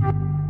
Jezioro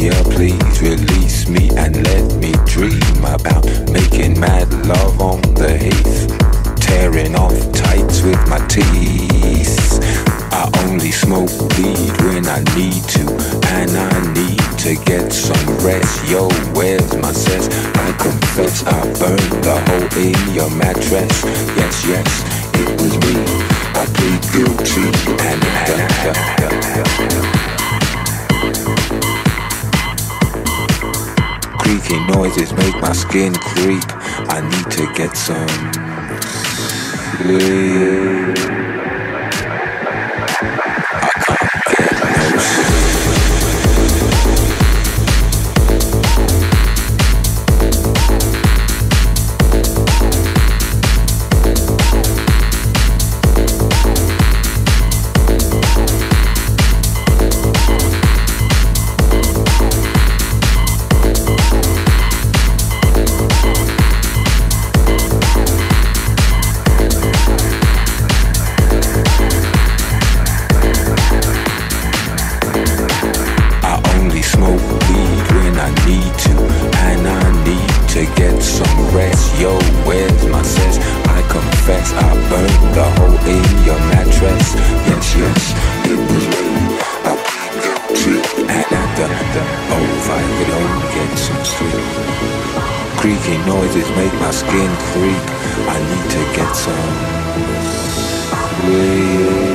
Please release me and let me dream about making mad love on the heath. Tearing off tights with my teeth. I only smoke weed when I need to, and I need to get some rest. Yo, where's my sense? I confess I burned the hole in your mattress. Yes, yes, it was me. I plead guilty and Creaky noises make my skin creep. I need to get some sleep. Making noises make my skin creep. I need to get some. sleep.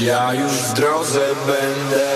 Ja już w drodze będę